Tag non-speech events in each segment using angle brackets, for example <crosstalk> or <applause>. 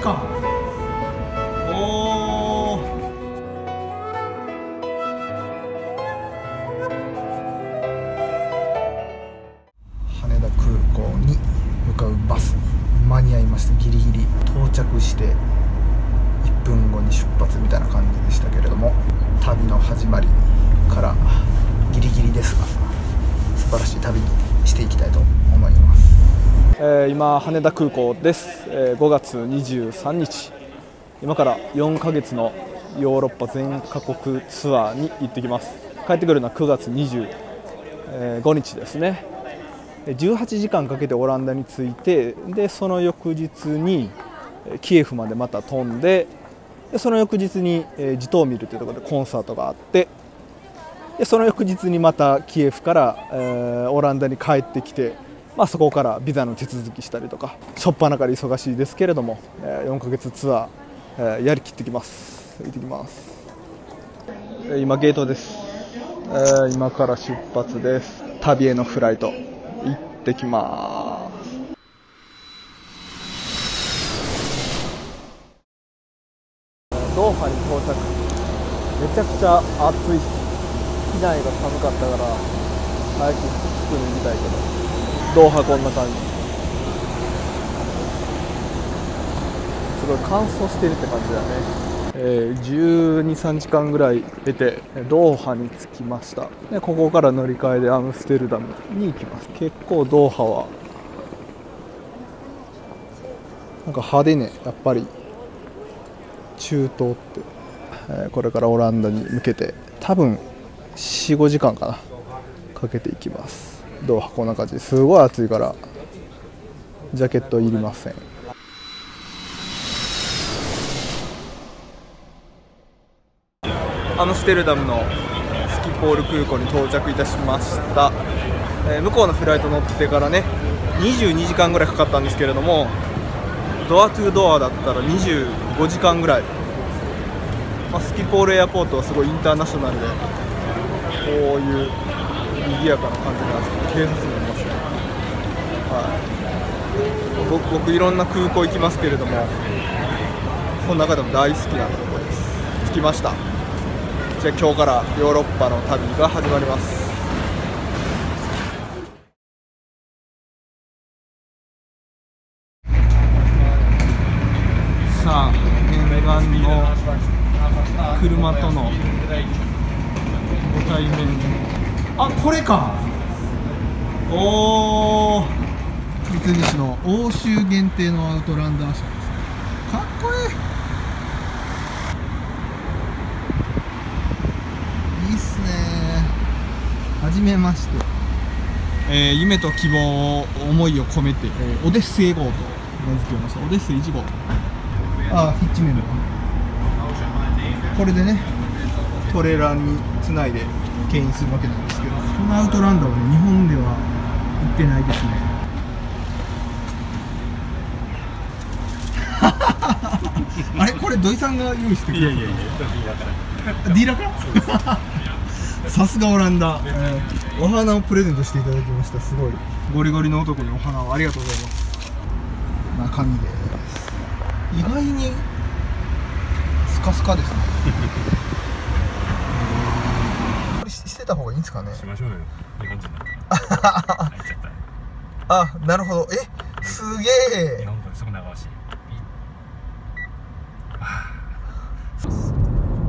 か。おお羽田空港に向かうバス間に合いましたギリギリ到着して1分後に出発みたいな感じでしたけれども旅の始まりからギリギリですが素晴らしい旅にしていきたいと思いますえー今羽田空港です、えー5月23日。今から4ヶ月のヨーロッパ全カ国ツアーに行ってきます。帰ってくるのは9月25日ですね。18時間かけてオランダに着いてでその翌日にキエフまでまた飛んででその翌日に、えージトーミルというところでコンサートがあってでその翌日にまたキエフから、えーオランダに帰ってきて、まあ、そこからビザの手続きしたりとか初っ端から忙しいですけれども、え4ヶ月ツアー、えーやりきってきます。行ってきます、えー今ゲートです、えー今から出発です。旅へのフライト。行ってきます。ドーハに到着。めちゃくちゃ暑いし機内が寒かったから早く服脱ぎたいけどドーハこんな感じ。すごい乾燥してるって感じだね。えー、12、3時間ぐらい出てドーハに着きました。でここから乗り換えでアムステルダムに行きます。結構ドーハはなんか派手ね。やっぱり。中東って、えーこれからオランダに向けて。多分45時間かな。かけていきます。ドーハこんな感じすごい暑いからジャケットいりません。アムステルダムのスキポール空港に到着いたしました、えー向こうのフライト乗ってからね22時間ぐらいかかったんですけれどもドアトゥードアだったら25時間ぐらい、まあ、スキポールエアポートはすごいインターナショナルでこういう賑やかな感じなんですけど警察もいますねはい。僕僕いろんな空港行きますけれどもこの中でも大好きなところです。着きました。じゃあ今日からヨーロッパの旅が始まりますさあ念願の車とのご対面あこれか。おお三菱の欧州限定のアウトランダー車ですかっこいい。いいっすね。はじめまして、えー夢と希望を思いを込めて、えーオデッセイ号と名付けました。オデッセイ1号。ああヒッチメン。のこれでねトレーラーにつないで牽引するわけなんですけどこのアウトランダーはね日本では売ってないですね。<laughs> あれ？これ土井さんが用意してくれたいやいやいやディーラーから？さすがオランダ、えーお花をプレゼントしていただきました。すごい。ゴリゴリの男にお花をありがとうございます。中身です。意外にスカスカですね <laughs> た方がいいんですかね？しましょうよ。日本人だから入っちゃった。あなるほど。えすげ日え本語ですごく長押し。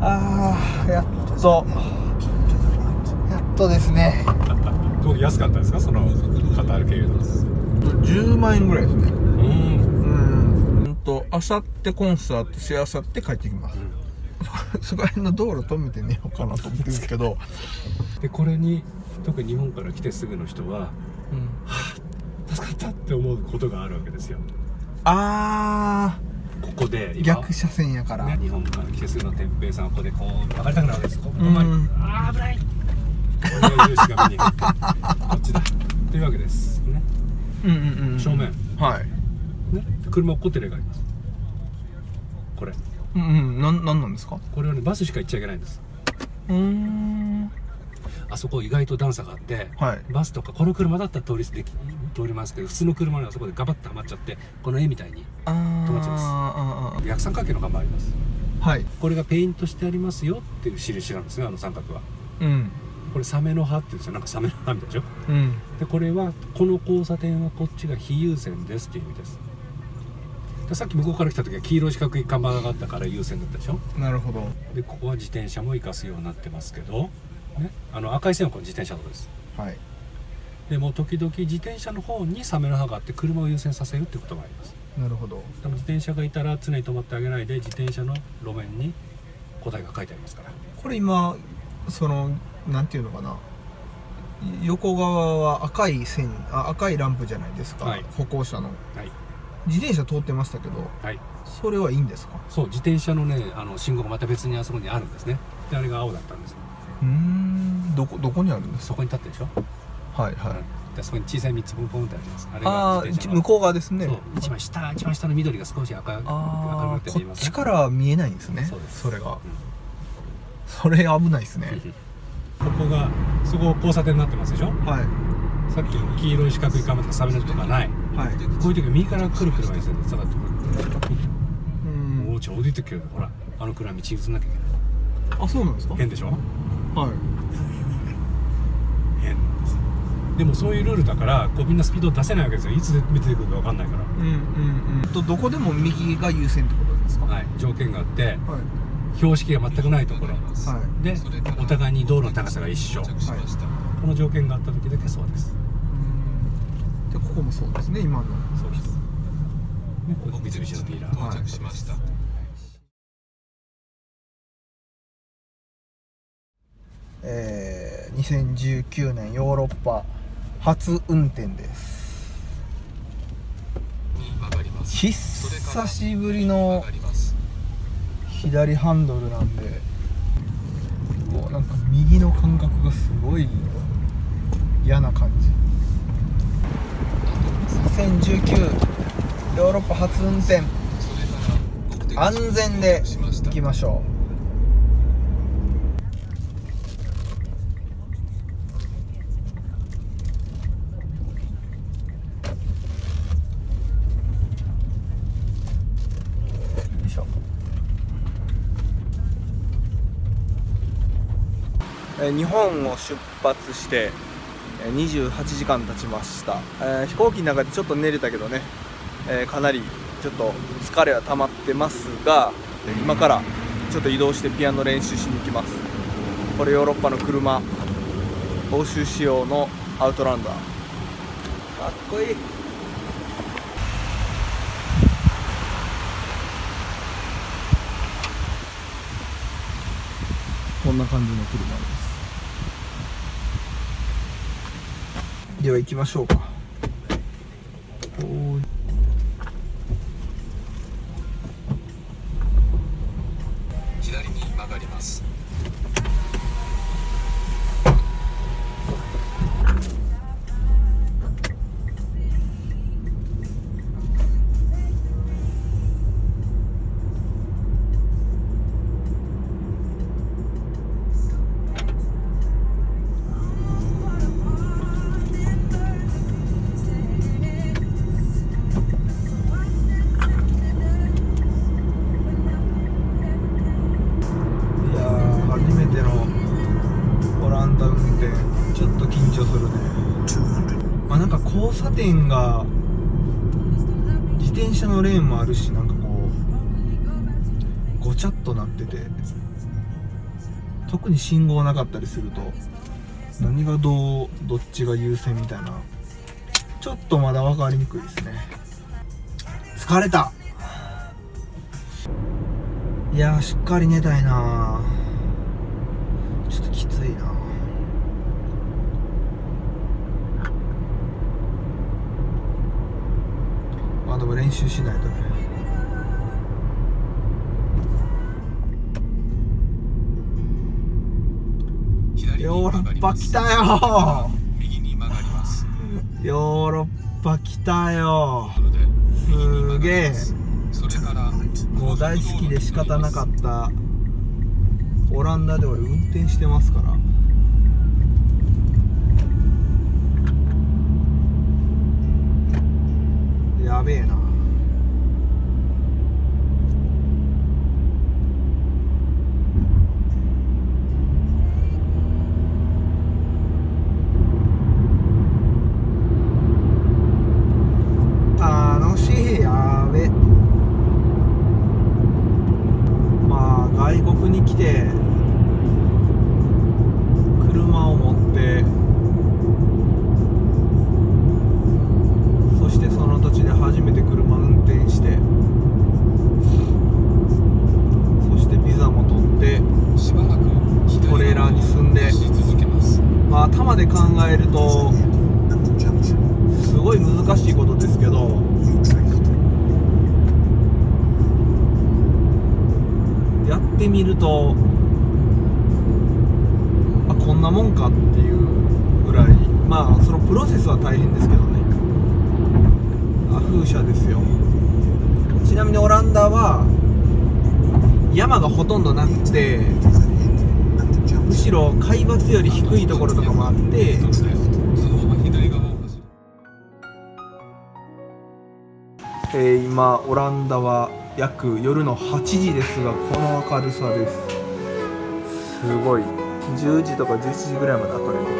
あー。やっと。やっとですね。<laughs> どう安かったですか？そのカタール経由の。10万円ぐらいですね。うん。うん。うんとあさってコンサートしあさって帰ってきます、<laughs> そこら辺の道路止めて寝ようかなと思うんですけど、でこれに特に日本から来てすぐの人は助かったって思うことがあるわけですよ。あここで逆車線やから、ね、日本から来てすぐの天平さんはここでこう曲がりたくなるわけです。ここうん。前にあー危ない。これが有志がこっちだ。というわけです。ね。うんうんうん正面。はい。ね。車落っこってる絵がありますこれ。うんうん。なんなんなんですか？これはねバスしか行っちゃいけないんです。うーん。あそこ意外と段差があってはい。バスとかこの車だったら通りで通りますけど普通の車にはそこでガバッとはまっちゃってこの絵みたいにあ止まっちゃいます。逆三角形の看板あります。はい。これがペイントしてありますよっていう印なんですねあの三角は。うん。これサメの葉って言うんですよ。なんかサメの葉みたいでしょ？うん。でこれはこの交差点はこっちが非優先ですっていう意味です。でさっき向こうから来た時は黄色い四角い看板があったから優先だったでしょ？なるほど。でここは自転車も行かすようになってますけど、ね、あの赤い線はこれ自転車のとこです。はい。でも時々自転車の方にサメの葉があって車を優先させるってことがあります。なるほど。でも自転車がいたら常に止まってあげないで自転車の路面に答えが書いてありますから。これ今そのなんていうのかな。横側は赤い線あ赤いランプじゃないですか、はい。歩行者の。はい自転車通ってましたけどはい。それはいいんですか？そう自転車のねあの信号がまた別にあそこにあるんですね。であれが青だったんですうーん。どこどこにあるんですそこに立ってるでしょ、かはいはい、うん。でそこに小さい3つポンポンってあるじゃないですか。あれあが向こう側ですね。そう一番下一番下の緑が少し赤くなって見えますっちからは見えないんですねそうです。それが。うん。それ危ないですね。<laughs> ここがそこ交差点になってますでしょ？はい。さっきの黄色い四角い看板とかサメのとかないはい。こういう時は右から来る車にすると下がってくるうんもうちょうどいい時よほらあの車道移んなきゃいけないあそうなんですか？変でしょ？はい。変です。でもそういうルールだからこうみんなスピード出せないわけですよ。いつ出てくるか分かんないから。うんうんうん。とどこでも右が優先ってことですか？はい。条件があってはい。標識が全くないところ。はい。でお互いに道路の高さが一緒。はい。この条件があった時だけそうです。うんでここもそうですね今の。そうです、ね、これ三菱のディーラー。はい。えー、2019年ヨーロッパ初運転です。久しぶりの左ハンドルなんでうわなんか右の感覚がすごい嫌な感じ2019ヨーロッパ初運転。安全で行きましょう。日本を出発して28時間経ちました、えー飛行機の中でちょっと寝れたけどね、えーかなりちょっと疲れは溜まってますが今からちょっと移動してピアノ練習しに行きます。これヨーロッパの車欧州仕様のアウトランダー。かっこいい。こんな感じの車です。では行きましょうか。張するねまあなんか交差点が自転車のレーンもあるしなんかこうごちゃっとなってて特に信号なかったりすると何がどうどっちが優先みたいなちょっとまだ分かりにくいですね。疲れた。いやしっかり寝たいなちょっときついなまあでも練習しないとね。ヨーロッパ来たよ。右に曲がります。ヨーロッパ来たよ。す。げえ。もう大好きで仕方なかったオランダで俺運転してますからやべえことですけど。やってみるとあこんなもんかっていうぐらいまあそのプロセスは大変ですけどね。あ風車ですよ。ちなみにオランダは山がほとんどなくてむしろ海抜より低いところとかもあってえー今オランダは約夜の8時ですがこの明るさです。すごい。10時とか11時ぐらいまで明るい。